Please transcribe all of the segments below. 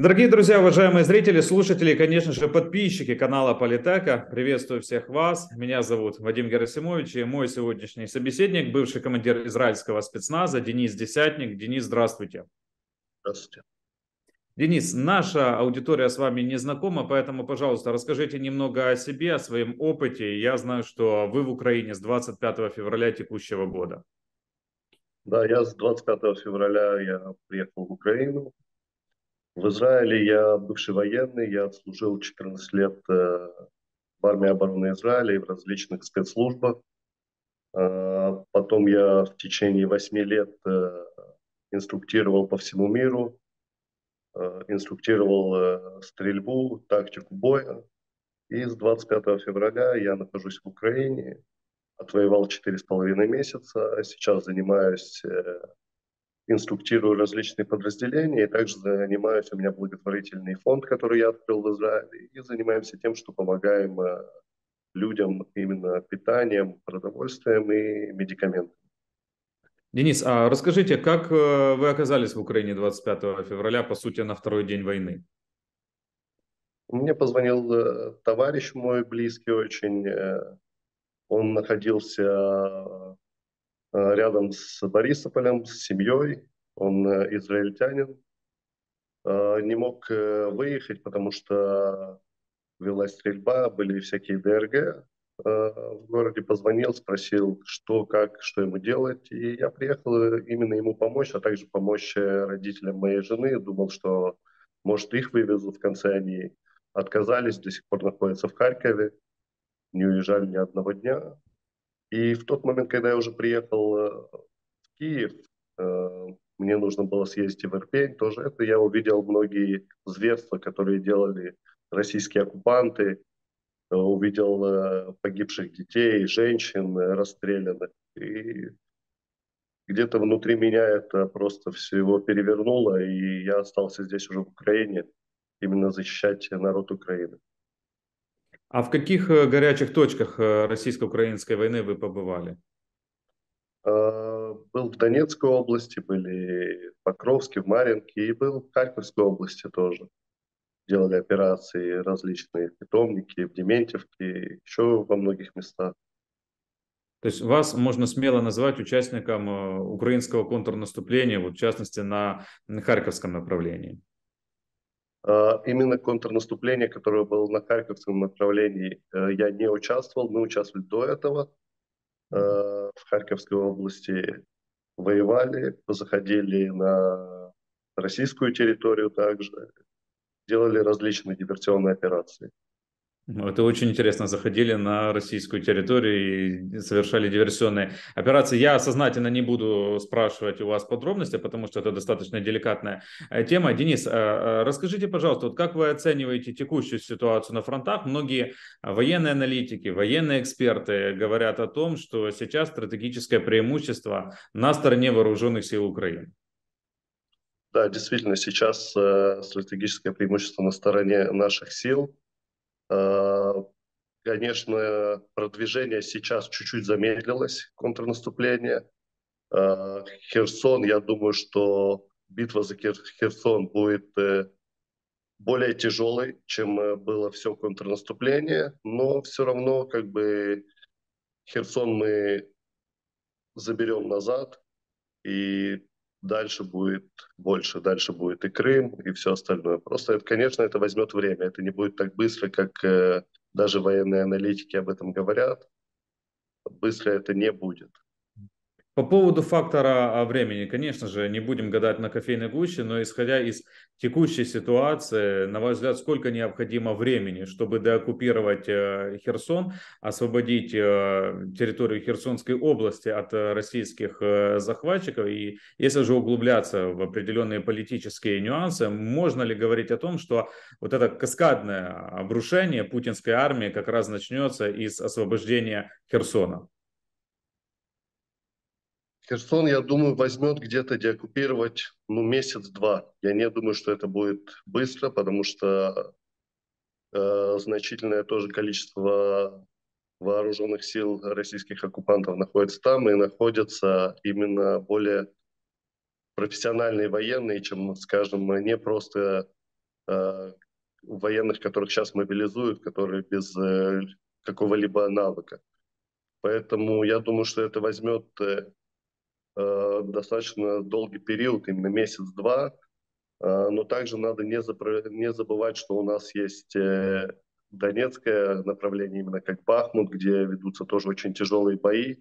Дорогие друзья, уважаемые зрители, слушатели и, конечно же, подписчики канала Политека, приветствую всех вас. Меня зовут Вадим Герасимович и мой сегодняшний собеседник, бывший командир израильского спецназа Денис Десятник. Денис, здравствуйте. Здравствуйте. Денис, наша аудитория с вами не знакома, поэтому, пожалуйста, расскажите немного о себе, о своем опыте. Я знаю, что вы в Украине с 25 февраля текущего года. Да, я с 25 февраля я приехал в Украину. В Израиле я бывший военный, я отслужил 14 лет э, в армии обороны Израиля и в различных спецслужбах. А, потом я в течение 8 лет э, инструктировал по всему миру, э, инструктировал стрельбу, тактику боя. И с 25 февраля я нахожусь в Украине, отвоевал 4,5 месяца, сейчас занимаюсь инструктирую различные подразделения, и также занимаюсь, у меня благотворительный фонд, который я открыл в Израиле, и занимаемся тем, что помогаем э, людям именно питанием, продовольствием и медикаментами. Денис, а расскажите, как э, вы оказались в Украине 25 февраля, по сути, на второй день войны? Мне позвонил э, товарищ мой близкий очень. Он находился рядом с Борисополем, с семьей. Он э, израильтянин. Э, не мог выехать, потому что велась стрельба, были всякие ДРГ в городе. Позвонил, спросил, что, как, что ему делать. И я приехал именно ему помочь, а также помочь родителям моей жены. Думал, что, может, их вывезу. В конце они отказались, до сих пор находятся в Харькове. Не уезжали ни одного дня. И в тот момент, когда я уже приехал э, в Киев, э, мне нужно было съездить в Ирпень, тоже это я увидел многие зверства, которые делали российские оккупанты, э, увидел погибших детей, женщин расстрелянных. И где-то внутри меня это просто всего перевернуло, и я остался здесь уже в Украине, именно защищать народ Украины. А в каких э, горячих точках э, российско-украинской войны вы побывали? А, был в Донецкой области, были в Покровске, в Маринке и был в Харьковской области тоже. Делали операции различные в Питомнике, в Дементьевке, еще во многих местах. То есть вас можно смело назвать участником э, украинского контрнаступления, вот в частности на Харьковском направлении? А, именно контрнаступление, которое было на Харьковском направлении, э, я не участвовал. Мы участвовали до этого э, в Харьковской области. Воевали, заходили на российскую территорию также, делали различные диверсионные операции. Это очень интересно. Заходили на российскую территорию и совершали диверсионные операции. Я сознательно не буду спрашивать у вас подробности, потому что это достаточно деликатная э, тема. Денис, э, э, расскажите, пожалуйста, вот как вы оцениваете текущую ситуацию на фронтах? Многие военные аналитики, военные эксперты говорят о том, что сейчас стратегическое преимущество на стороне вооруженных сил Украины. Да, действительно, сейчас стратегическое преимущество на стороне наших сил. Э, конечно, продвижение сейчас чуть-чуть замедлилось, контрнаступление. Э, Херсон, я думаю, что битва за Херсон будет э, более тяжелой, чем было все контрнаступление, но все равно как бы Херсон мы заберем назад, и дальше будет больше, дальше будет и Крым, и все остальное. Просто, это, конечно, это возьмет время, это не будет так быстро, как э, даже военные аналитики об этом говорят. Быстро это не будет. По поводу фактора времени, конечно же, не будем гадать на кофейной гуще, но исходя из текущей ситуации, на ваш взгляд, сколько необходимо времени, чтобы деоккупировать э, Херсон, освободить э, территорию Херсонской области от э, российских захватчиков? И если же углубляться в определенные политические нюансы, можно ли говорить о том, что вот это каскадное обрушение путинской армии как раз начнется из освобождения Херсона? Херсон, я думаю, возьмет где-то деоккупировать ну, месяц-два. Я не думаю, что это будет быстро, потому что э, значительное тоже количество вооруженных сил российских оккупантов находится там и находятся именно более профессиональные военные, чем, скажем, не просто э, военных, которых сейчас мобилизуют, которые без э, какого-либо навыка. Поэтому я думаю, что это возьмет э, достаточно долгий период, именно месяц-два. Э, но также надо не, запро- не забывать, что у нас есть э, Донецкое направление, именно как Бахмут, где ведутся тоже очень тяжелые бои,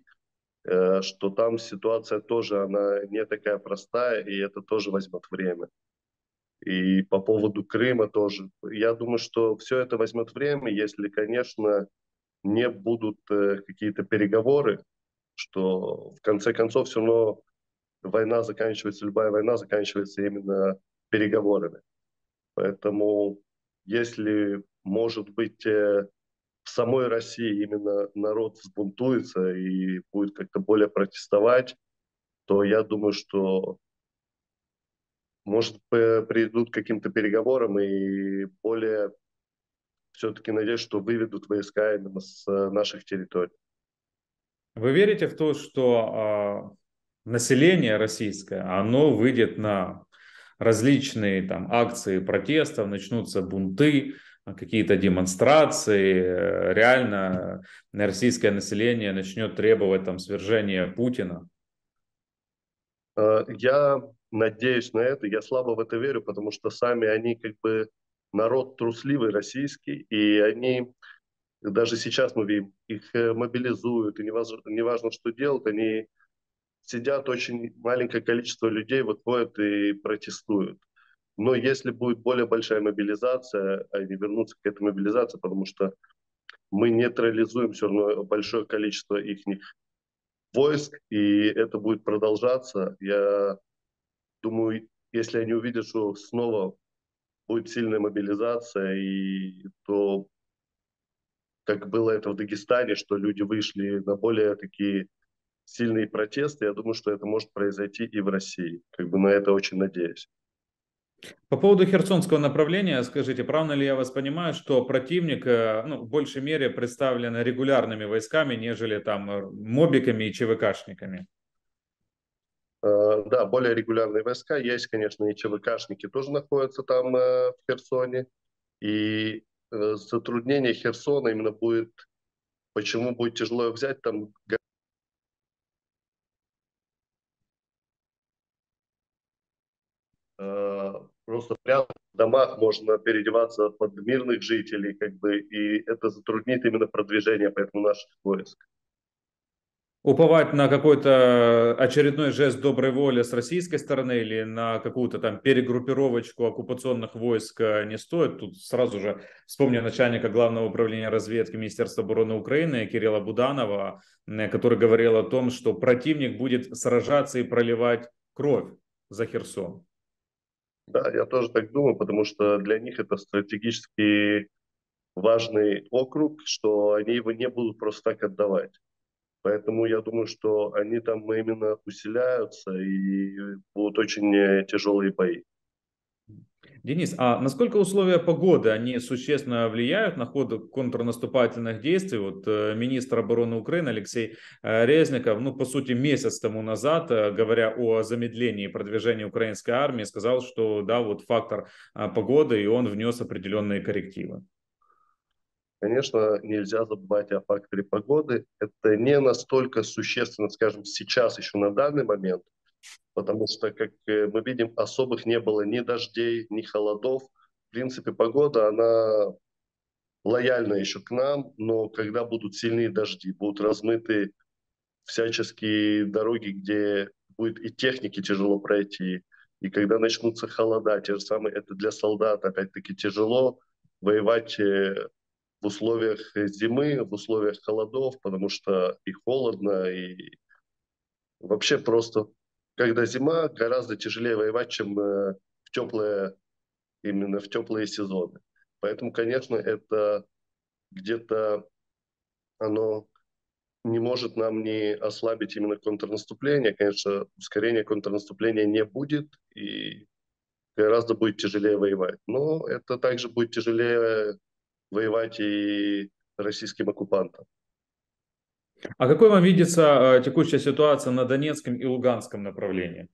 э, что там ситуация тоже, она не такая простая, и это тоже возьмет время. И по поводу Крыма тоже. Я думаю, что все это возьмет время, если, конечно, не будут э, какие-то переговоры, что в конце концов все равно война заканчивается, любая война заканчивается именно переговорами. Поэтому если, может быть, э, в самой России именно народ взбунтуется и будет как-то более протестовать, то я думаю, что может придут к каким-то переговорам и более все-таки надеюсь, что выведут войска именно с наших территорий. Вы верите в то, что э, население российское, оно выйдет на различные там акции протестов, начнутся бунты, какие-то демонстрации, э, реально российское население начнет требовать там свержения Путина? Э, я надеюсь на это, я слабо в это верю, потому что сами они как бы народ трусливый российский, и они, даже сейчас мы видим, их э, мобилизуют, и неважно, неважно что делают, они сидят очень маленькое количество людей, выходят и протестуют. Но если будет более большая мобилизация, они вернутся к этой мобилизации, потому что мы нейтрализуем все равно большое количество их войск, и это будет продолжаться. Я думаю, если они увидят, что снова будет сильная мобилизация, и то, как было это в Дагестане, что люди вышли на более такие сильные протесты, я думаю, что это может произойти и в России. Как бы на это очень надеюсь. По поводу Херсонского направления, скажите, правильно ли я вас понимаю, что противник э, ну, в большей мере представлен регулярными войсками, нежели там э, мобиками и ЧВКшниками? Э, да, более регулярные войска. Есть, конечно, и ЧВКшники тоже находятся там в Херсоне. И затруднение Херсона именно будет, почему будет тяжело взять, там просто прямо в домах можно переодеваться под мирных жителей, как бы, и это затруднит именно продвижение поэтому наших войск уповать на какой-то очередной жест доброй воли с российской стороны или на какую-то там перегруппировочку оккупационных войск э, не стоит. Тут сразу же вспомню начальника Главного управления разведки Министерства обороны Украины Кирилла Буданова, который говорил о том, что противник будет сражаться и проливать кровь за Херсон. Да, я тоже так думаю, потому что для них это стратегически важный округ, что они его не будут просто так отдавать. Поэтому я думаю, что они там именно усиляются и будут очень э, тяжелые бои. Денис, а насколько условия погоды, они существенно влияют на ход контрнаступательных действий? Вот э, министр обороны Украины Алексей э, Резников, ну, по сути, месяц тому назад, говоря о замедлении продвижения украинской армии, сказал, что, да, вот фактор погоды, и он внес определенные коррективы. Конечно, нельзя забывать о факторе погоды. Это не настолько существенно, скажем, сейчас, еще на данный момент, потому что, как э, мы видим, особых не было ни дождей, ни холодов. В принципе, погода, она лояльна еще к нам, но когда будут сильные дожди, будут размыты всяческие дороги, где будет и технике тяжело пройти, и когда начнутся холода, те же самые, это для солдат опять-таки тяжело воевать э, в условиях зимы, в условиях холодов, потому что и холодно, и вообще просто, когда зима, гораздо тяжелее воевать, чем э, в теплые, именно в теплые сезоны. Поэтому, конечно, это где-то оно не может нам не ослабить именно контрнаступление. Конечно, ускорения контрнаступления не будет, и гораздо будет тяжелее воевать. Но это также будет тяжелее воевать и российским оккупантам. А какой вам видится э, текущая ситуация на Донецком и Луганском направлении?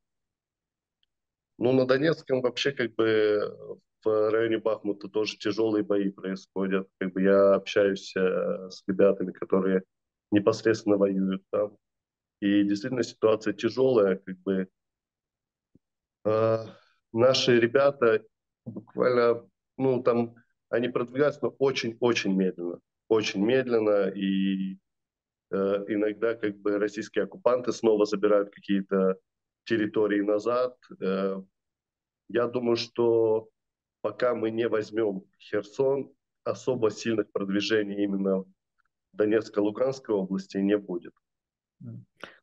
Ну, на Донецком вообще как бы в районе Бахмута тоже тяжелые бои происходят. Как бы я общаюсь э, с ребятами, которые непосредственно воюют там. И действительно ситуация тяжелая. Как бы э, наши ребята буквально, ну там, они продвигаются, но очень-очень медленно. Очень медленно. И э, иногда как бы российские оккупанты снова забирают какие-то территории назад. Э, я думаю, что пока мы не возьмем Херсон, особо сильных продвижений именно в Донецко-Луганской области не будет.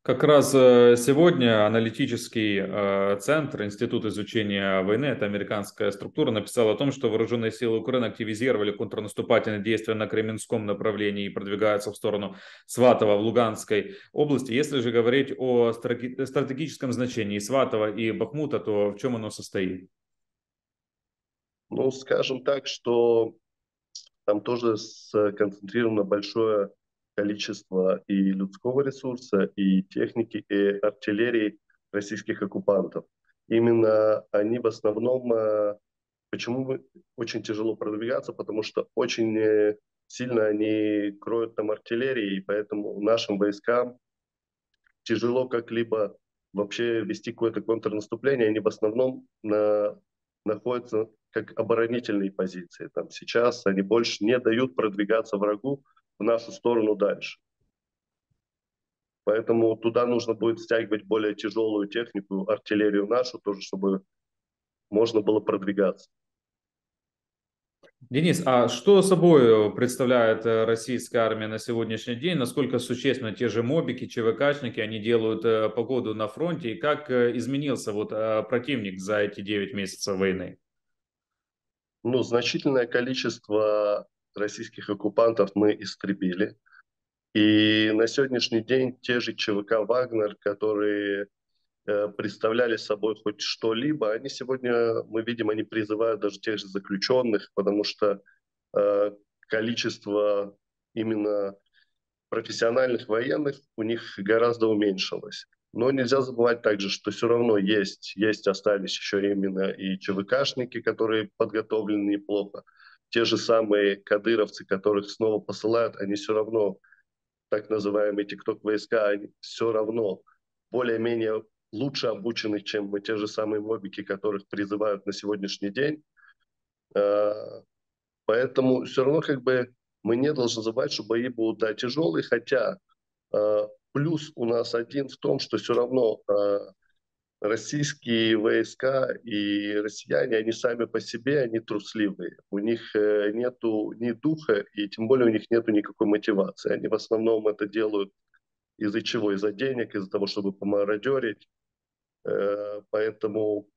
Как раз э, сегодня аналитический э, центр, Институт изучения войны, это американская структура, написал о том, что вооруженные силы Украины активизировали контрнаступательные действия на Кременском направлении и продвигаются в сторону Сватова в Луганской области. Если же говорить о стратегическом значении Сватова и Бахмута, то в чем оно состоит? Ну, скажем так, что там тоже сконцентрировано большое количество и людского ресурса, и техники, и артиллерии российских оккупантов. Именно они в основном, э, почему очень тяжело продвигаться, потому что очень э, сильно они кроют там артиллерии, и поэтому нашим войскам тяжело как-либо вообще вести какое-то контрнаступление. Они в основном на, находятся как оборонительные позиции. Там сейчас они больше не дают продвигаться врагу в нашу сторону дальше. Поэтому туда нужно будет стягивать более тяжелую технику, артиллерию нашу тоже, чтобы можно было продвигаться. Денис, а что собой представляет э, российская армия на сегодняшний день? Насколько существенно те же мобики, ЧВКшники, они делают э, погоду на фронте? И как э, изменился вот противник за эти 9 месяцев войны? ну, значительное количество российских оккупантов мы истребили. И на сегодняшний день те же ЧВК «Вагнер», которые э, представляли собой хоть что-либо, они сегодня, мы видим, они призывают даже тех же заключенных, потому что э, количество именно профессиональных военных у них гораздо уменьшилось. Но нельзя забывать также, что все равно есть, есть остались еще именно и ЧВКшники, которые подготовлены неплохо. Те же самые кадыровцы, которых снова посылают, они все равно, так называемые тикток-войска, они все равно более-менее лучше обучены, чем те же самые мобики, которых призывают на сегодняшний день. А, поэтому все равно как бы мы не должны забывать, что бои будут да, тяжелые, хотя а, Плюс у нас один в том, что все равно э, российские войска и россияне, они сами по себе, они трусливые. У них э, нету ни духа, и тем более у них нету никакой мотивации. Они в основном это делают из-за чего? Из-за денег, из-за того, чтобы помародерить. Э, поэтому,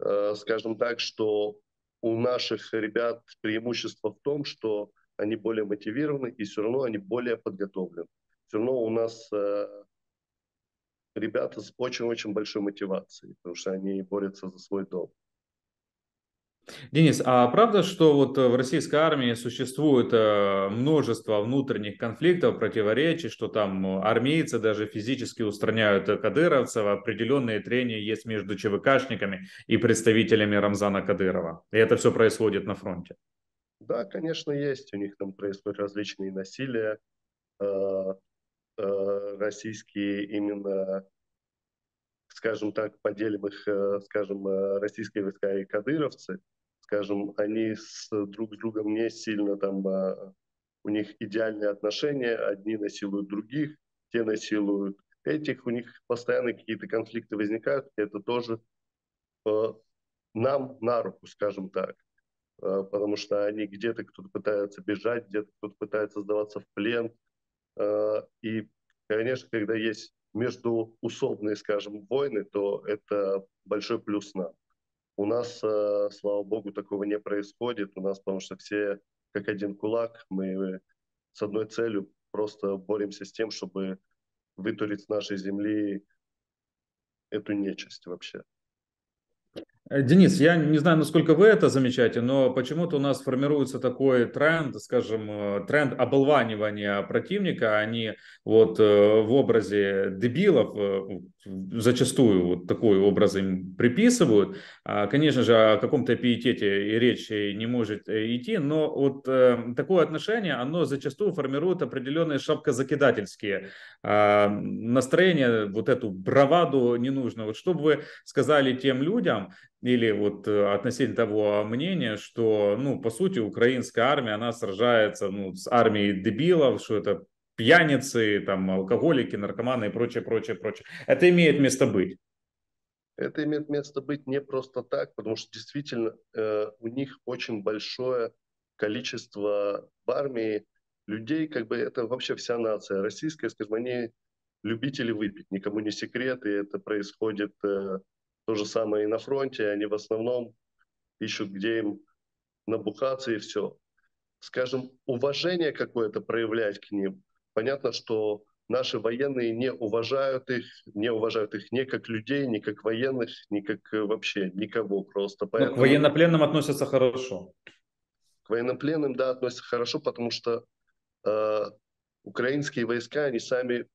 э, скажем так, что у наших ребят преимущество в том, что они более мотивированы и все равно они более подготовлены все равно у нас ребята с очень-очень большой мотивацией, потому что они борются за свой дом. Денис, а правда, что вот в российской армии существует э, множество внутренних конфликтов, противоречий, что там армейцы даже физически устраняют кадыровцев, определенные трения есть между ЧВКшниками и представителями Рамзана Кадырова. И это все происходит на фронте. Да, конечно, есть. У них там происходят различные насилия. Э, российские именно, скажем так, поделим их, э, скажем, э, российские войска и кадыровцы, скажем, они с друг с другом не сильно там, у них идеальные отношения, одни насилуют других, те насилуют этих, у них постоянно какие-то конфликты возникают, это тоже нам на руку, скажем так, потому что они где-то кто-то пытается бежать, где-то кто-то пытается сдаваться в плен, и, конечно, когда есть междуусобные, скажем, войны, то это большой плюс нам. У нас, э, слава богу, такого не происходит. У нас, потому что все как один кулак, мы с одной целью просто боремся с тем, чтобы вытурить с нашей земли эту нечисть вообще. Э, Денис, я не знаю, насколько вы это замечаете, но почему-то у нас формируется такой тренд, скажем, э, тренд оболванивания противника. Они вот э, в образе дебилов зачастую вот такой образ им приписывают. А, конечно же, о каком-то пиетете и речи не может идти, но вот такое отношение, оно зачастую формирует определенные шапкозакидательские а, настроения, вот эту браваду не нужно. Вот что бы вы сказали тем людям, или вот э, относительно того мнения, что, ну, по сути, украинская армия, она сражается ну, с армией дебилов, что это пьяницы, там, алкоголики, наркоманы и прочее, прочее, прочее. Это имеет место быть. Это имеет место быть не просто так, потому что действительно э, у них очень большое количество в армии людей, как бы это вообще вся нация российская, скажем, они любители выпить, никому не секрет, и это происходит э, то же самое и на фронте. Они в основном ищут, где им набухаться и все. Скажем, уважение какое-то проявлять к ним. Понятно, что наши военные не уважают их, не уважают их не как людей, не как военных, не как э, вообще никого просто. Поэтому... к военнопленным относятся хорошо. К военнопленным, да, относятся хорошо, потому что э, украинские войска, они сами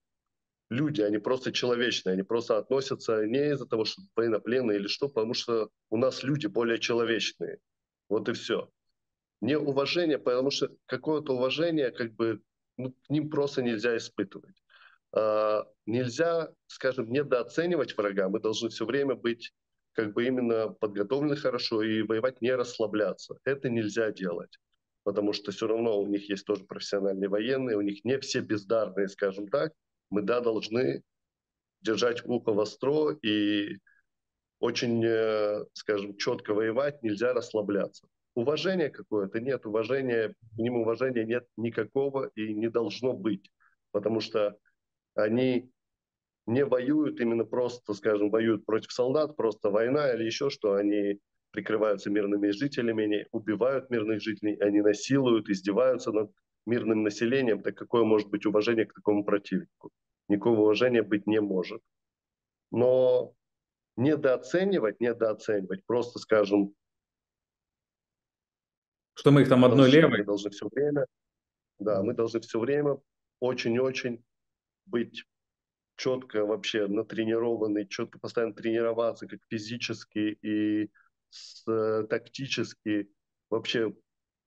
люди, они просто человечные, они просто относятся не из-за того, что военнопленные или что, потому что у нас люди более человечные. Вот и все. Не уважение, потому что какое-то уважение как бы ну, к ним просто нельзя испытывать. А, нельзя, скажем, недооценивать врага. Мы должны все время быть как бы именно подготовлены хорошо и воевать не расслабляться. Это нельзя делать, потому что все равно у них есть тоже профессиональные военные, у них не все бездарные, скажем так, мы, да, должны держать ухо востро и очень, э, скажем, четко воевать, нельзя расслабляться. Уважение какое-то нет, уважения, к ним уважения нет никакого и не должно быть, потому что они не воюют именно просто, скажем, воюют против солдат, просто война или еще что, они прикрываются мирными жителями, они убивают мирных жителей, они насилуют, издеваются над мирным населением, так какое может быть уважение к такому противнику? Никакого уважения быть не может. Но недооценивать, недооценивать, просто скажем... Что мы их там одной должны, левой? Мы должны все время, да, мы должны все время очень-очень быть четко вообще натренированы, четко постоянно тренироваться, как физически и с, э, тактически, вообще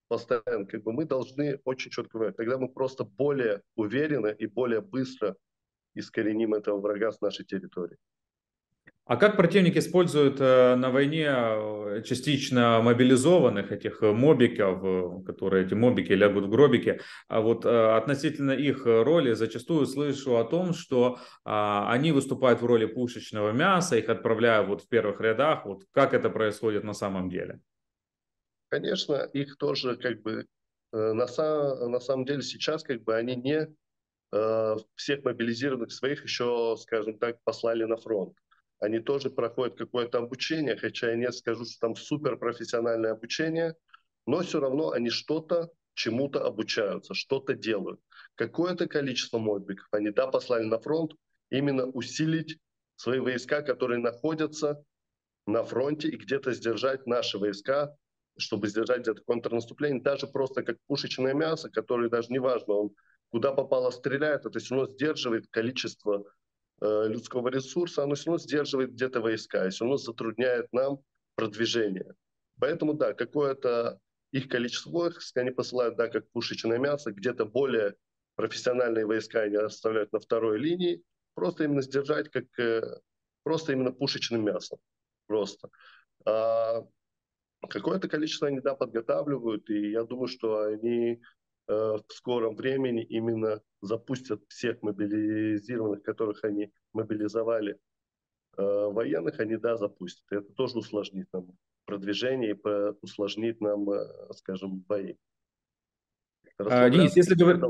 постоянно, как бы мы должны очень четко говорить. Тогда мы просто более уверенно и более быстро искореним этого врага с нашей территории. А как противник использует э, на войне э, частично мобилизованных этих э, мобиков, которые эти мобики лягут в гробики? А вот относительно их роли зачастую слышу о том, что а, они выступают в роли пушечного мяса, их отправляют вот в первых рядах. Вот как это происходит на самом деле? Конечно, их тоже как бы на, сам, на самом деле сейчас как бы они не э, всех мобилизированных своих еще, скажем так, послали на фронт. Они тоже проходят какое-то обучение, хотя я не скажу, что там суперпрофессиональное обучение, но все равно они что-то чему-то обучаются, что-то делают. Какое-то количество мобиков они, да, послали на фронт, именно усилить свои войска, которые находятся на фронте, и где-то сдержать наши войска чтобы сдержать где-то контрнаступление, даже просто как пушечное мясо, которое даже не важно, он куда попало стреляет, это все равно сдерживает количество э, людского ресурса, оно все равно сдерживает где-то войска, и все равно затрудняет нам продвижение. Поэтому, да, какое-то их количество войск они посылают, да, как пушечное мясо, где-то более профессиональные войска они оставляют на второй линии, просто именно сдержать как э, просто именно пушечным мясом. Просто. А Какое-то количество они, да, подготавливают, и я думаю, что они э, в скором времени именно запустят всех мобилизированных, которых они мобилизовали э, военных, они, да, запустят. Это тоже усложнит нам продвижение и усложнит нам, э, скажем, бои. А, Денис, если говорить...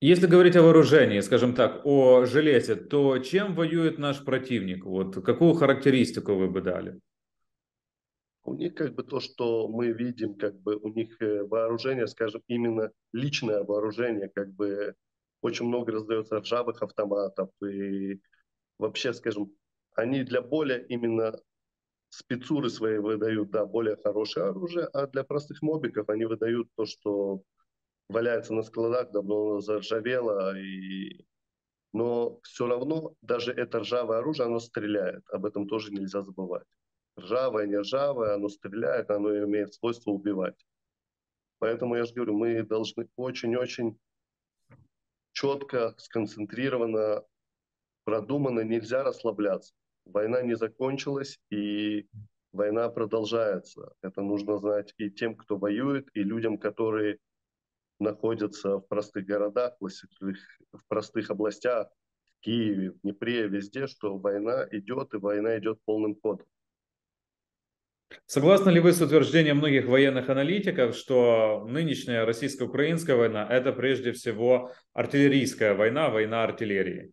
Если говорить о вооружении, скажем так, о железе, то чем воюет наш противник? Вот какую характеристику вы бы дали? У них как бы то, что мы видим, как бы у них э, вооружение, скажем, именно личное вооружение, как бы очень много раздается ржавых автоматов и вообще, скажем, они для более именно спецуры свои выдают, да, более хорошее оружие, а для простых мобиков они выдают то, что валяется на складах, давно заржавело, и... но все равно даже это ржавое оружие, оно стреляет, об этом тоже нельзя забывать. Ржавое, не ржавое, оно стреляет, оно имеет свойство убивать. Поэтому я же говорю, мы должны очень-очень четко, сконцентрированно, продуманно, нельзя расслабляться. Война не закончилась, и война продолжается. Это нужно знать и тем, кто воюет, и людям, которые находятся в простых городах, в простых областях, в Киеве, в Днепре, везде, что война идет, и война идет полным ходом. Согласны ли вы с утверждением многих военных аналитиков, что нынешняя российско-украинская война – это прежде всего артиллерийская война, война артиллерии?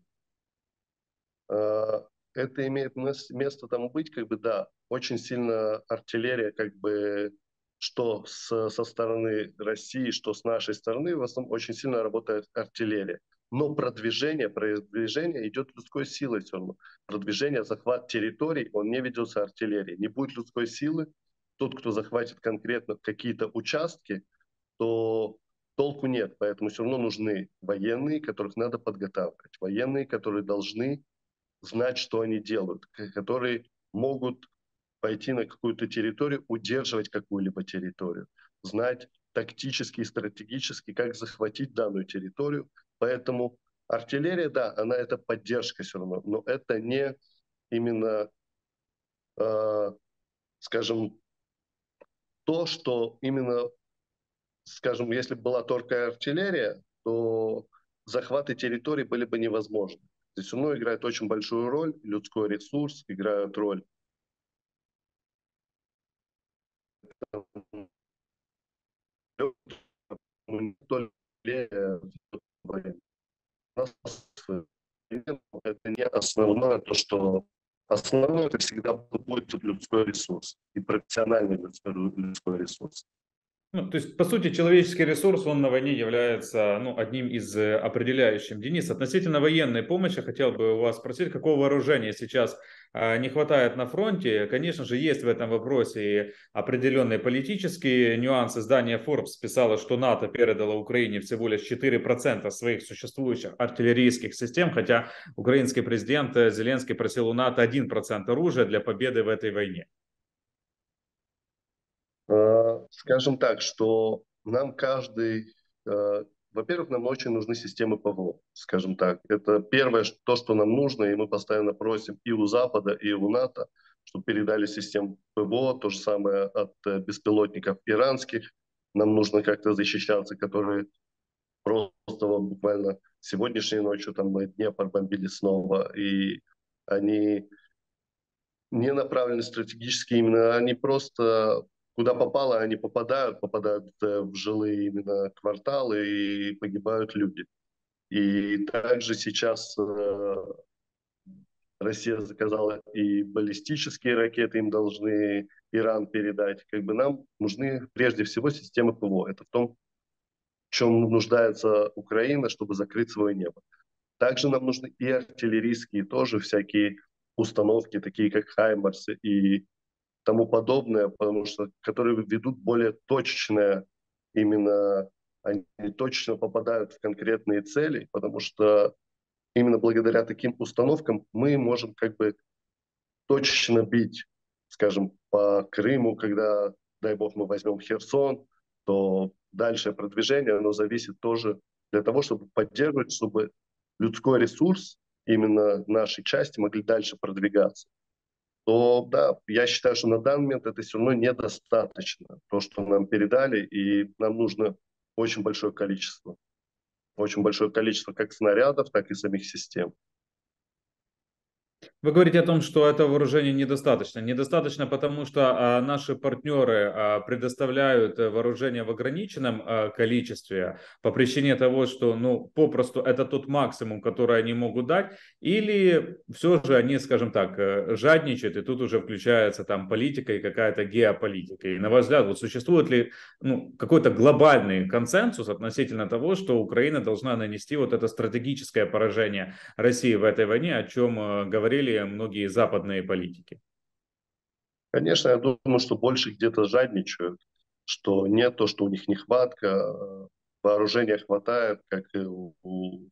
А, это имеет место там быть, как бы, да, очень сильно артиллерия, как бы, что с, со стороны России, что с нашей стороны, в основном очень сильно работает артиллерия. Но продвижение, продвижение идет людской силой все равно. Продвижение, захват территорий, он не ведется артиллерией. Не будет людской силы, тот, кто захватит конкретно какие-то участки, то толку нет. Поэтому все равно нужны военные, которых надо подготавливать. Военные, которые должны знать, что они делают, которые могут пойти на какую-то территорию, удерживать какую-либо территорию, знать тактически и стратегически, как захватить данную территорию, Поэтому артиллерия, да, она это поддержка все равно, но это не именно, э, скажем, то, что именно, скажем, если бы была только артиллерия, то захваты территорий были бы невозможны. Здесь все равно играет очень большую роль, людской ресурс играет роль. Не только это не основное, то, что основное это всегда будет людской ресурс и профессиональный людской ресурс. Ну, то есть, по сути, человеческий ресурс, он на войне является ну, одним из э, определяющих. Денис, относительно военной помощи, хотел бы у вас спросить, какого вооружения сейчас а, не хватает на фронте. Конечно же, есть в этом вопросе определенные политические нюансы. Издание Forbes писало, что НАТО передало Украине всего лишь 4% своих существующих артиллерийских систем, хотя украинский президент Зеленский просил у НАТО 1% оружия для победы в этой войне. Скажем так, что нам каждый, э, во-первых, нам очень нужны системы ПВО, скажем так. Это первое, то, что нам нужно, и мы постоянно просим и у Запада, и у НАТО, чтобы передали систему ПВО, то же самое от э, беспилотников иранских. Нам нужно как-то защищаться, которые просто вот буквально сегодняшней ночью там мы Днепр бомбили снова, и они не направлены стратегически именно, они просто куда попало, они попадают, попадают э, в жилые именно кварталы и погибают люди. И также сейчас э, Россия заказала и баллистические ракеты, им должны Иран передать. Как бы нам нужны прежде всего системы ПВО. Это в том, в чем нуждается Украина, чтобы закрыть свое небо. Также нам нужны и артиллерийские тоже всякие установки, такие как Хаймарсы и тому подобное, потому что которые ведут более точечное именно они точно попадают в конкретные цели, потому что именно благодаря таким установкам мы можем как бы точечно бить, скажем, по Крыму, когда, дай бог, мы возьмем Херсон, то дальше продвижение, оно зависит тоже для того, чтобы поддерживать, чтобы людской ресурс именно нашей части могли дальше продвигаться то да, я считаю, что на данный момент это все равно недостаточно, то, что нам передали, и нам нужно очень большое количество. Очень большое количество как снарядов, так и самих систем. Вы говорите о том, что это вооружение недостаточно. Недостаточно, потому что а, наши партнеры а, предоставляют вооружение в ограниченном а, количестве по причине того, что ну, попросту это тот максимум, который они могут дать, или все же они, скажем так, э, жадничают, и тут уже включается там политика и какая-то геополитика. И на ваш взгляд, вот существует ли ну, какой-то глобальный консенсус относительно того, что Украина должна нанести вот это стратегическое поражение России в этой войне, о чем э, говорили многие западные политики? Конечно, я думаю, что больше где-то жадничают, что нет то, что у них нехватка, вооружения хватает, как и у, у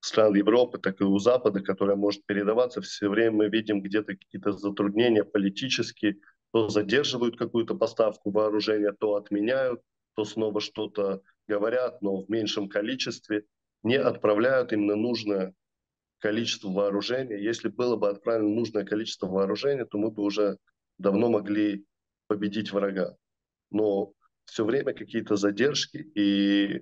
стран Европы, так и у Запада, которая может передаваться. Все время мы видим где-то какие-то затруднения политические, то задерживают какую-то поставку вооружения, то отменяют, то снова что-то говорят, но в меньшем количестве, не отправляют именно нужное количество вооружения. Если было бы отправлено нужное количество вооружения, то мы бы уже давно могли победить врага. Но все время какие-то задержки, и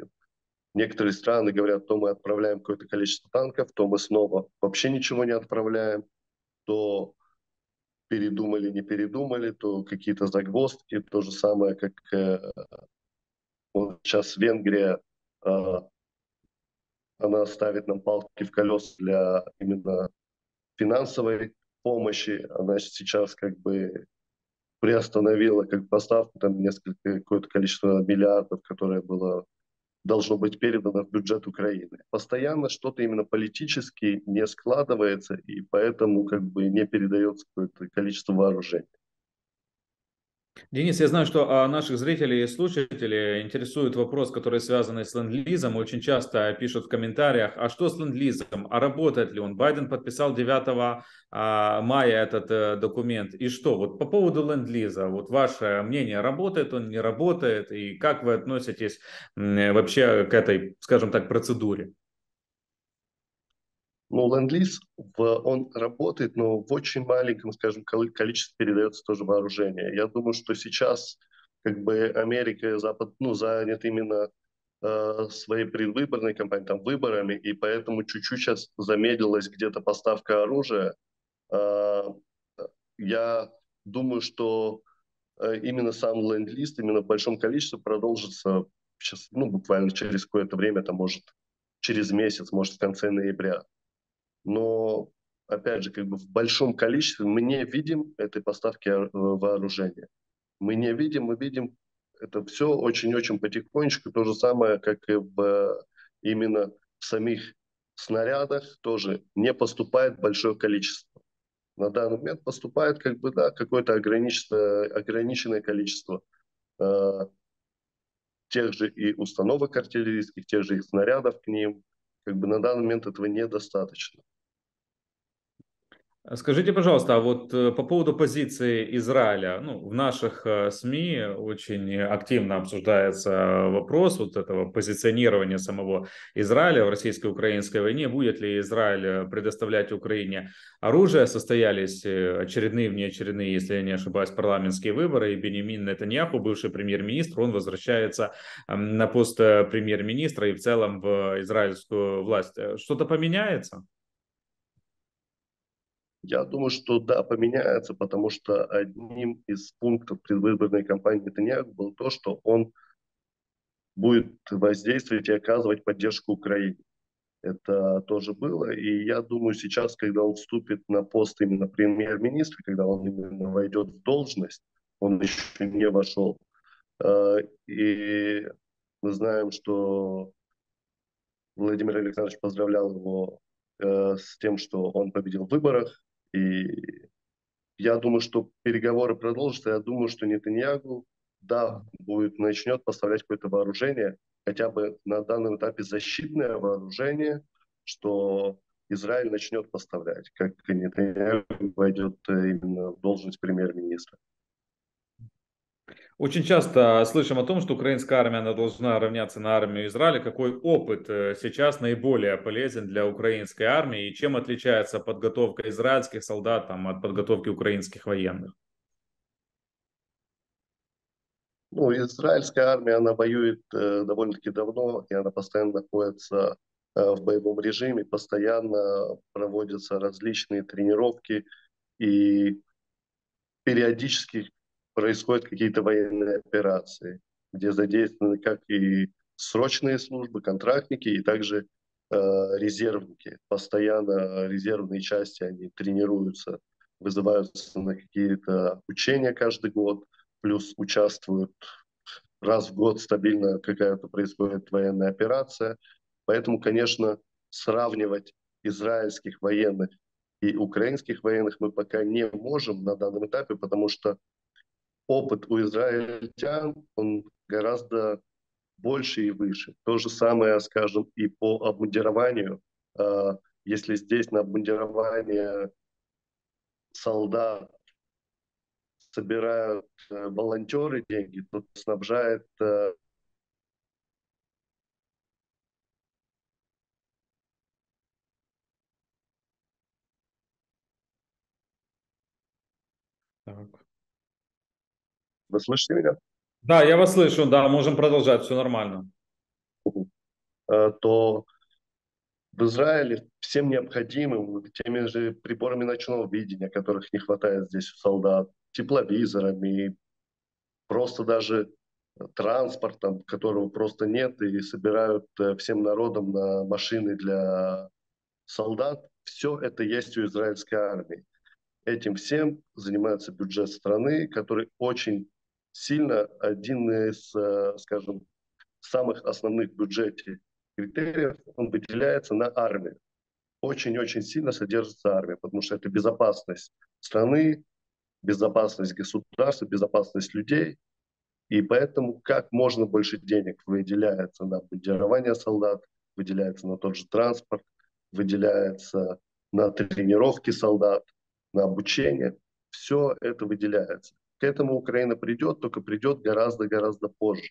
некоторые страны говорят, то мы отправляем какое-то количество танков, то мы снова вообще ничего не отправляем, то передумали, не передумали, то какие-то загвоздки, то же самое, как э, вот сейчас Венгрия, э, она ставит нам палки в колеса для именно финансовой помощи, она сейчас как бы приостановила как поставку там несколько какое-то количество миллиардов, которое было должно быть передано в бюджет Украины. Постоянно что-то именно политически не складывается, и поэтому как бы не передается какое-то количество вооружений. Денис, я знаю, что а, наших зрителей и слушателей интересует вопрос, который связан с ленд-лизом. Очень часто пишут в комментариях, а что с ленд-лизом, а работает ли он? Байден подписал 9 а, мая этот э, документ. И что? Вот по поводу ленд-лиза, вот ваше мнение, работает он, не работает? И как вы относитесь вообще к этой, скажем так, процедуре? Ну, ленд-лиз, он работает, но в очень маленьком, скажем, количестве передается тоже вооружение. Я думаю, что сейчас как бы Америка и Запад ну, занят именно э, своей предвыборной кампанией, там, выборами, и поэтому чуть-чуть сейчас замедлилась где-то поставка оружия. Э, я думаю, что э, именно сам ленд-лист, именно в большом количестве продолжится сейчас, ну, буквально через какое-то время, там, может, через месяц, может, в конце ноября но, опять же, как бы в большом количестве мы не видим этой поставки э, вооружения. Мы не видим, мы видим это все очень-очень потихонечку. То же самое, как и в, именно в самих снарядах тоже не поступает большое количество. На данный момент поступает как бы, да, какое-то ограниченное, ограниченное количество э, тех же и установок артиллерийских, тех же и снарядов к ним. Как бы на данный момент этого недостаточно. Скажите, пожалуйста, а вот э, по поводу позиции Израиля, ну, в наших э, СМИ очень активно обсуждается вопрос вот этого позиционирования самого Израиля в российско-украинской войне. Будет ли Израиль э, предоставлять Украине оружие? Состоялись очередные, внеочередные, если я не ошибаюсь, парламентские выборы, и Бенемин Нетаньяху, бывший премьер-министр, он возвращается на пост премьер-министра и в целом в израильскую власть. Что-то поменяется? Я думаю, что да, поменяется, потому что одним из пунктов предвыборной кампании Нетаньяху был то, что он будет воздействовать и оказывать поддержку Украине. Это тоже было. И я думаю, сейчас, когда он вступит на пост именно премьер-министра, когда он именно войдет в должность, он еще не вошел. Э, и мы знаем, что Владимир Александрович поздравлял его э, с тем, что он победил в выборах, и я думаю, что переговоры продолжатся. Я думаю, что Нетаньягу, да, будет, начнет поставлять какое-то вооружение, хотя бы на данном этапе защитное вооружение, что Израиль начнет поставлять, как Нетаньягу войдет именно в должность премьер-министра. Очень часто слышим о том, что украинская армия она должна равняться на армию Израиля. Какой опыт э, сейчас наиболее полезен для украинской армии и чем отличается подготовка израильских солдат там, от подготовки украинских военных? Ну, израильская армия, она воюет э, довольно-таки давно, и она постоянно находится э, в боевом режиме, постоянно проводятся различные тренировки, и периодически происходят какие-то военные операции, где задействованы как и срочные службы, контрактники, и также э, резервники. Постоянно резервные части, они тренируются, вызываются на какие-то учения каждый год, плюс участвуют раз в год стабильно какая-то происходит военная операция. Поэтому, конечно, сравнивать израильских военных и украинских военных мы пока не можем на данном этапе, потому что опыт у израильтян, он гораздо больше и выше. То же самое, скажем, и по обмундированию. А, если здесь на обмундирование солдат собирают э, волонтеры деньги, то снабжает э, Так. Вы слышите меня? Да, я вас слышу, да, можем продолжать, все нормально. Э, то в Израиле всем необходимым, теми же приборами ночного видения, которых не хватает здесь у солдат, тепловизорами, просто даже транспортом, которого просто нет, и собирают э, всем народом на машины для солдат. Все это есть у израильской армии. Этим всем занимается бюджет страны, который очень сильно один из, э, скажем, самых основных в бюджете критериев, он выделяется на армию. Очень-очень сильно содержится армия, потому что это безопасность страны, безопасность государства, безопасность людей. И поэтому как можно больше денег выделяется на бандирование солдат, выделяется на тот же транспорт, выделяется на тренировки солдат, на обучение. Все это выделяется. К этому Украина придет, только придет гораздо-гораздо позже.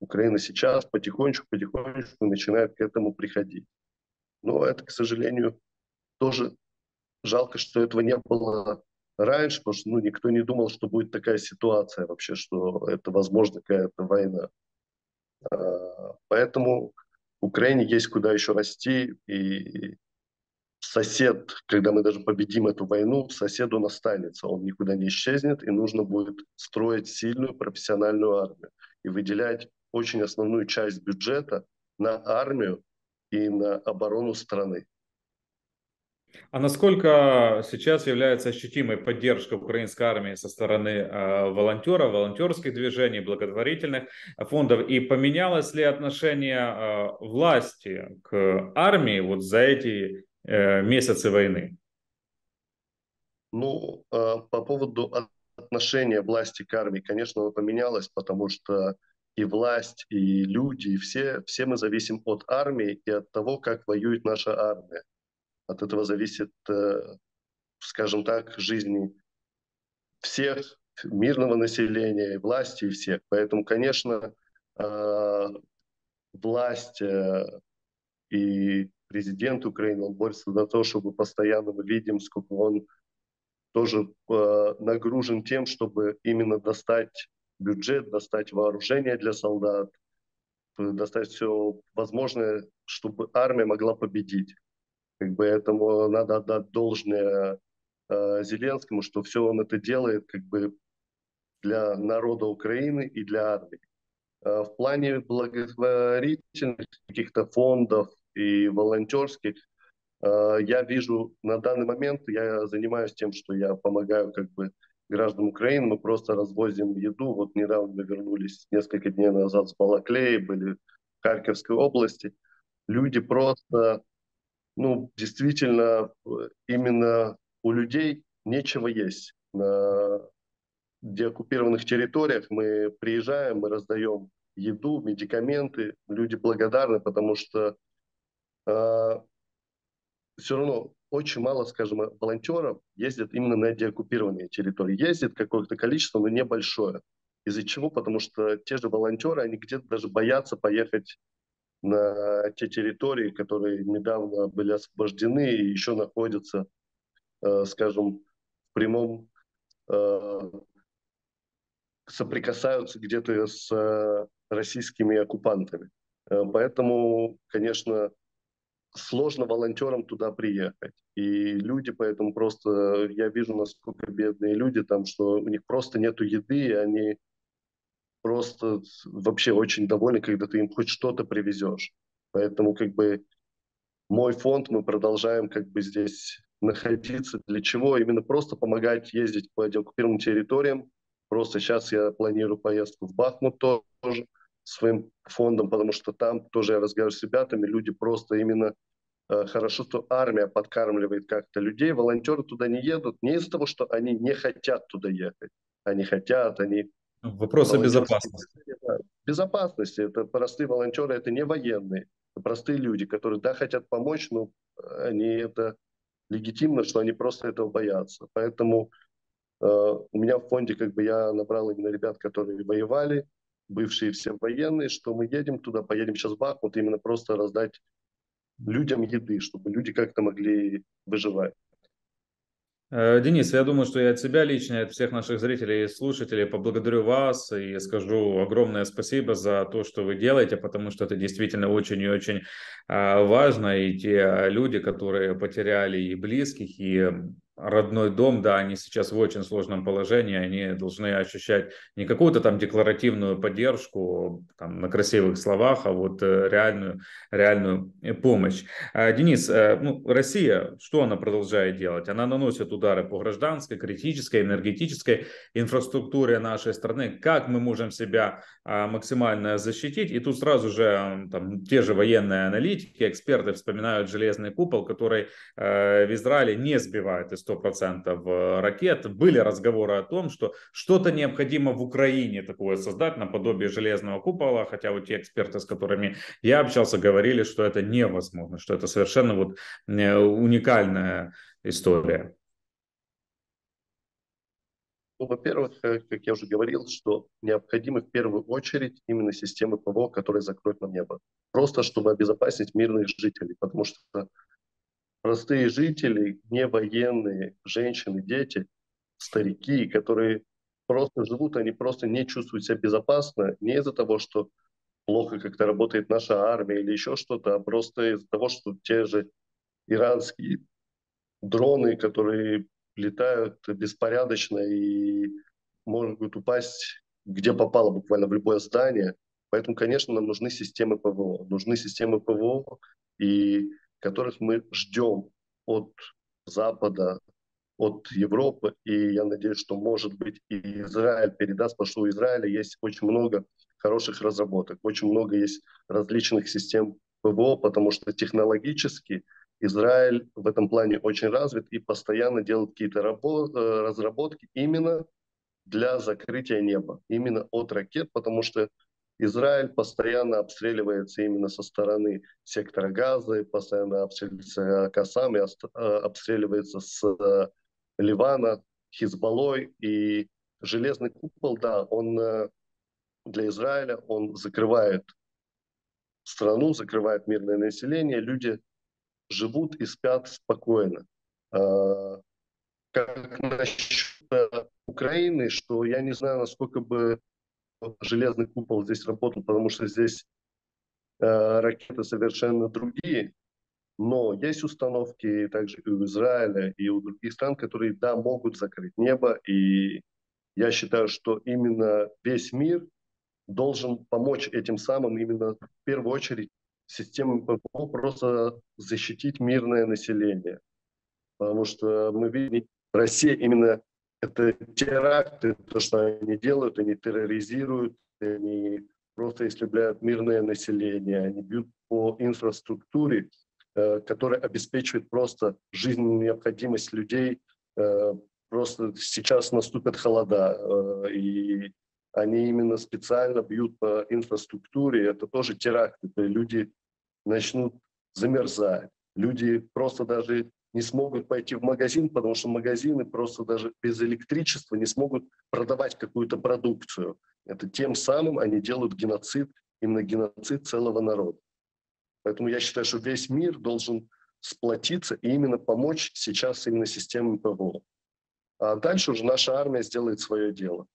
Украина сейчас потихонечку-потихонечку начинает к этому приходить. Но это, к сожалению, тоже жалко, что этого не было раньше, потому что ну, никто не думал, что будет такая ситуация вообще, что это возможно какая-то война. А, поэтому Украине есть куда еще расти, и сосед, когда мы даже победим эту войну, сосед он останется, он никуда не исчезнет, и нужно будет строить сильную профессиональную армию и выделять очень основную часть бюджета на армию и на оборону страны. А насколько сейчас является ощутимой поддержка украинской армии со стороны э, волонтеров, волонтерских движений, благотворительных фондов? И поменялось ли отношение э, власти к армии вот за эти месяцы войны? Ну, э, по поводу отношения власти к армии, конечно, оно поменялось, потому что и власть, и люди, и все, все мы зависим от армии и от того, как воюет наша армия. От этого зависит, э, скажем так, жизни всех, мирного населения, и власти, и всех. Поэтому, конечно, э, власть э, и президент Украины, он борется за то, чтобы постоянно мы видим, сколько он тоже нагружен тем, чтобы именно достать бюджет, достать вооружение для солдат, достать все возможное, чтобы армия могла победить. Как бы этому надо отдать должное э, Зеленскому, что все он это делает как бы для народа Украины и для армии. Э, в плане благотворительных каких-то фондов и волонтерских э, я вижу на данный момент, я занимаюсь тем, что я помогаю как бы граждан Украины, мы просто развозим еду. Вот недавно вернулись несколько дней назад с Балаклеи, были в Харьковской области. Люди просто, ну, действительно, именно у людей нечего есть. На деоккупированных территориях мы приезжаем, мы раздаем еду, медикаменты. Люди благодарны, потому что все равно очень мало, скажем, волонтеров ездят именно на деоккупированные территории. Ездит какое-то количество, но небольшое. Из-за чего? Потому что те же волонтеры, они где-то даже боятся поехать на те территории, которые недавно были освобождены и еще находятся, э, скажем, в прямом э, соприкасаются где-то с э, российскими оккупантами. Э, поэтому, конечно, сложно волонтерам туда приехать. И люди поэтому просто, я вижу, насколько бедные люди там, что у них просто нету еды, и они просто вообще очень довольны, когда ты им хоть что-то привезешь. Поэтому как бы мой фонд, мы продолжаем как бы здесь находиться. Для чего? Именно просто помогать ездить по оккупированным территориям. Просто сейчас я планирую поездку в Бахмут тоже своим фондом, потому что там тоже я разговариваю с ребятами, люди просто именно э, хорошо, что армия подкармливает как-то людей. Волонтеры туда не едут не из-за того, что они не хотят туда ехать. Они хотят, они... Вопрос о безопасности. Безопасности. Это простые волонтеры, это не военные. Это простые люди, которые, да, хотят помочь, но они это легитимно, что они просто этого боятся. Поэтому э, у меня в фонде как бы я набрал именно ребят, которые воевали, бывшие все военные, что мы едем туда, поедем сейчас в Бахмут, именно просто раздать людям еды, чтобы люди как-то могли выживать. Э, Денис, я думаю, что я от себя лично, и от всех наших зрителей и слушателей поблагодарю вас и скажу огромное спасибо за то, что вы делаете, потому что это действительно очень и очень а, важно. И те люди, которые потеряли и близких, и родной дом, да, они сейчас в очень сложном положении, они должны ощущать не какую-то там декларативную поддержку там, на красивых словах, а вот э, реальную, реальную помощь. А, Денис, э, ну, Россия, что она продолжает делать? Она наносит удары по гражданской, критической, энергетической инфраструктуре нашей страны. Как мы можем себя а, максимально защитить? И тут сразу же там, те же военные аналитики, эксперты вспоминают железный купол, который э, в Израиле не сбивает из 100% э, ракет. Были разговоры о том, что что-то необходимо в Украине такое создать, наподобие железного купола, хотя вот те эксперты, с которыми я общался, говорили, что это невозможно, что это совершенно вот э, уникальная история. Ну, во-первых, э, как я уже говорил, что необходимы в первую очередь именно системы ПВО, которые закроют нам небо. Просто чтобы обезопасить мирных жителей, потому что простые жители, не военные, женщины, дети, старики, которые просто живут, они просто не чувствуют себя безопасно не из-за того, что плохо как-то работает наша армия или еще что-то, а просто из-за того, что те же иранские дроны, которые летают беспорядочно и могут упасть где попало, буквально в любое здание. Поэтому, конечно, нам нужны системы ПВО. Нужны системы ПВО, и которых мы ждем от Запада, от Европы. И я надеюсь, что, может быть, и Израиль передаст, потому что у Израиля есть очень много хороших разработок, очень много есть различных систем ПВО, потому что технологически Израиль в этом плане очень развит и постоянно делает какие-то э, разработки именно для закрытия неба, именно от ракет, потому что Израиль постоянно обстреливается именно со стороны сектора Газа, постоянно обстреливается Касами, э, обстреливается с э, Ливана, Хизбаллой. И железный купол, да, он э, для Израиля, он закрывает страну, закрывает мирное население, люди живут и спят спокойно. А, как насчет Украины, что я не знаю, насколько бы железный купол здесь работал, потому что здесь э, ракеты совершенно другие. Но есть установки также и у Израиля, и у других стран, которые, да, могут закрыть небо. И я считаю, что именно весь мир должен помочь этим самым, именно в первую очередь, системам ППО просто защитить мирное население. Потому что мы видим, Россия именно это теракты, то, что они делают, они терроризируют, они просто истребляют мирное население, они бьют по инфраструктуре, э, которая обеспечивает просто жизненную необходимость людей. Э, просто сейчас наступят холода, э, и они именно специально бьют по инфраструктуре. Это тоже теракты. Люди начнут замерзать. Люди просто даже не смогут пойти в магазин, потому что магазины просто даже без электричества не смогут продавать какую-то продукцию. Это тем самым они делают геноцид, именно геноцид целого народа. Поэтому я считаю, что весь мир должен сплотиться и именно помочь сейчас именно системам ПВО. А дальше уже наша армия сделает свое дело.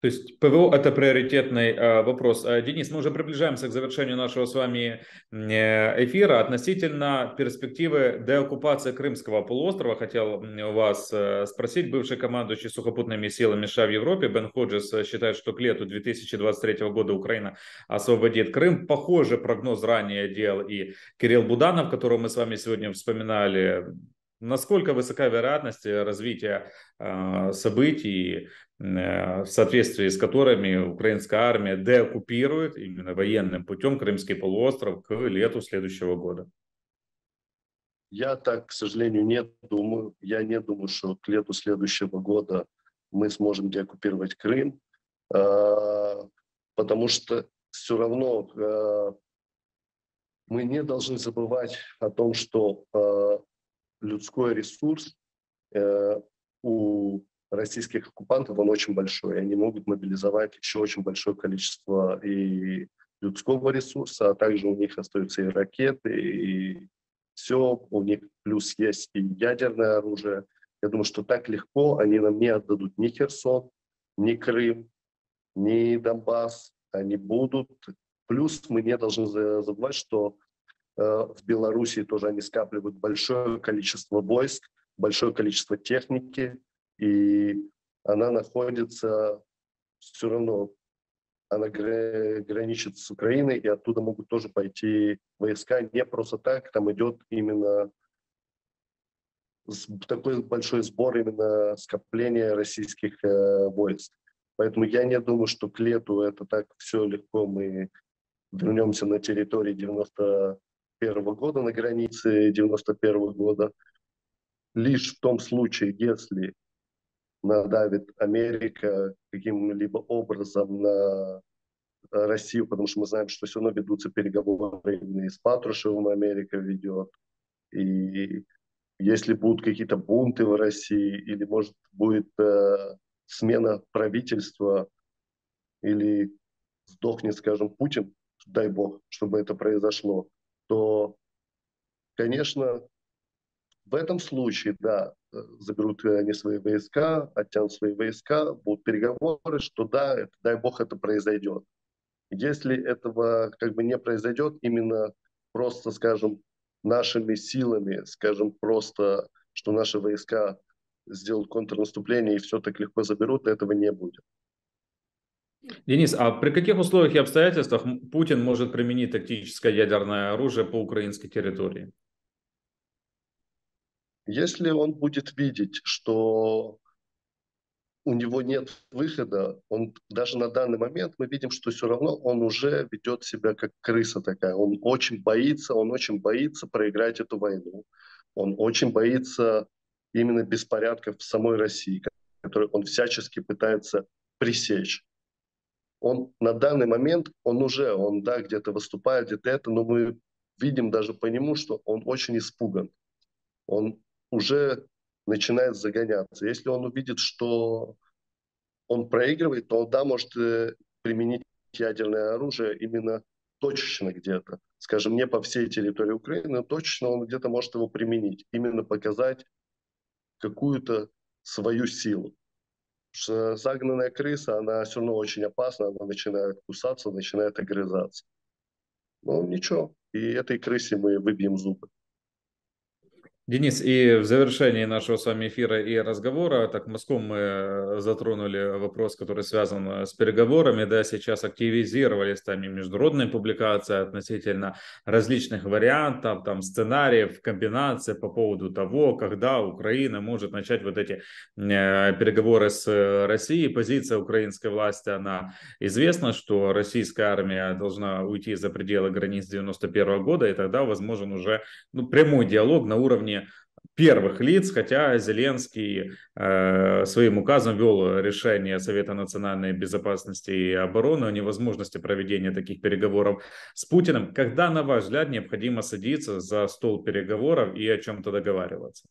То есть ПВО – это приоритетный э, вопрос. Э, Денис, мы уже приближаемся к завершению нашего с вами э, эфира. Относительно перспективы деоккупации Крымского полуострова, хотел у вас спросить. Бывший командующий сухопутными силами США в Европе Бен Ходжес считает, что к лету 2023 года Украина освободит Крым. Похоже, прогноз ранее делал и Кирилл Буданов, которого мы с вами сегодня вспоминали. Насколько высока вероятность развития событий Э, в соответствии с которыми украинская армия деоккупирует именно военным путем Крымский полуостров к лету следующего года. Я так, к сожалению, не думаю. Я не думаю, что к лету следующего года мы сможем деоккупировать Крым, а, потому что все равно а, мы не должны забывать о том, что а, людской ресурс э, у российских оккупантов, он очень большой. Они могут мобилизовать еще очень большое количество и людского ресурса, а также у них остаются и ракеты, и все, у них плюс есть и ядерное оружие. Я думаю, что так легко они нам не отдадут ни Херсон, ни Крым, ни Донбасс. Они будут. Плюс мы не должны забывать, что в Белоруссии тоже они скапливают большое количество войск, большое количество техники, и она находится все равно она граничит с Украиной, и оттуда могут тоже пойти войска. Не просто так, там идет именно такой большой сбор именно скопления российских э, войск. Поэтому я не думаю, что к лету это так все легко мы вернемся на территории 91 года, на границе 91 года. Лишь в том случае, если надавит Америка каким-либо образом на Россию, потому что мы знаем, что все равно ведутся переговоры именно с Патрушевым Америка ведет. И если будут какие-то бунты в России, или, может, будет э, смена правительства, или сдохнет, скажем, Путин, дай бог, чтобы это произошло, то, конечно, в этом случае, да, э, заберут они свои войска, оттянут свои войска, будут переговоры, что да, это, дай бог это произойдет. Если этого как бы не произойдет, именно просто, скажем, нашими силами, скажем, просто, что наши войска сделают контрнаступление и все так легко заберут, этого не будет. Денис, а при каких условиях и обстоятельствах Путин может применить тактическое ядерное оружие по украинской территории? Если он будет видеть, что у него нет выхода, он даже на данный момент мы видим, что все равно он уже ведет себя как крыса такая. Он очень боится, он очень боится проиграть эту войну. Он очень боится именно беспорядков в самой России, которые он всячески пытается пресечь. Он на данный момент, он уже, он да, где-то выступает, где-то это, но мы видим даже по нему, что он очень испуган. Он уже начинает загоняться. Если он увидит, что он проигрывает, то он, да, может э, применить ядерное оружие именно точечно где-то. Скажем, не по всей территории Украины, но точечно он где-то может его применить. Именно показать какую-то свою силу. Загнанная крыса, она все равно очень опасна, она начинает кусаться, начинает огрызаться. Ну, ничего, и этой крысе мы выбьем зубы. Денис, и в завершении нашего с вами эфира и разговора, так Москву мы э, затронули вопрос, который связан э, с переговорами, да, сейчас активизировались там и международные публикации относительно различных вариантов, там сценариев, комбинаций по поводу того, когда Украина может начать вот эти э, переговоры с Россией. Позиция украинской власти, она известна, что российская армия должна уйти за пределы границ 91 года, и тогда возможен уже ну, прямой диалог на уровне первых лиц, хотя Зеленский э, своим указом ввел решение Совета национальной безопасности и обороны о невозможности проведения таких переговоров с Путиным. Когда, на ваш взгляд, необходимо садиться за стол переговоров и о чем-то договариваться?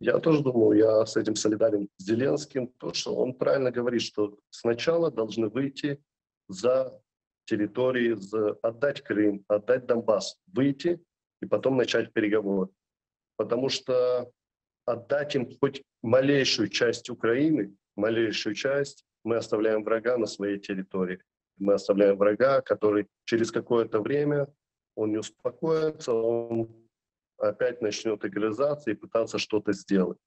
Я тоже думаю, я с этим солидарен с Зеленским, то, что он правильно говорит, что сначала должны выйти за территории, за, отдать Крым, отдать Донбасс, выйти и потом начать переговоры потому что отдать им хоть малейшую часть Украины, малейшую часть, мы оставляем врага на своей территории. Мы оставляем врага, который через какое-то время, он не успокоится, он опять начнет огрызаться и пытаться что-то сделать.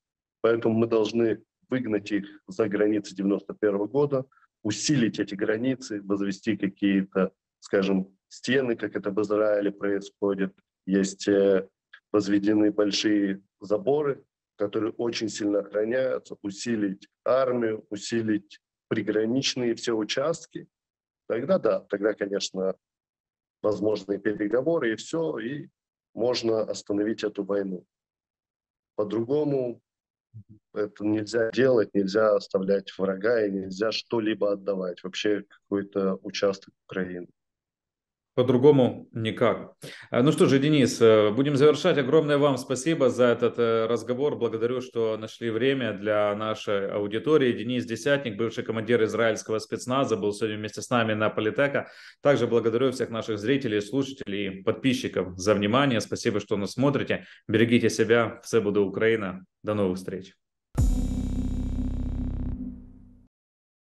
Поэтому мы должны выгнать их за границы 91 года, усилить эти границы, возвести какие-то, скажем, стены, как это в Израиле происходит. Есть э, возведены большие заборы, которые очень сильно охраняются, усилить армию, усилить приграничные все участки, тогда да, тогда, конечно, возможны переговоры и все, и можно остановить эту войну. По-другому это нельзя делать, нельзя оставлять врага и нельзя что-либо отдавать, вообще какой-то участок Украины. По-другому никак. А, ну что же, Денис, э, будем завершать. Огромное вам спасибо за этот э, разговор. Благодарю, что нашли время для нашей аудитории. Денис Десятник, бывший командир израильского спецназа, был сегодня вместе с нами на Политека. Также благодарю всех наших зрителей, слушателей и подписчиков за внимание. Спасибо, что нас смотрите. Берегите себя. Все буду Украина. До новых встреч.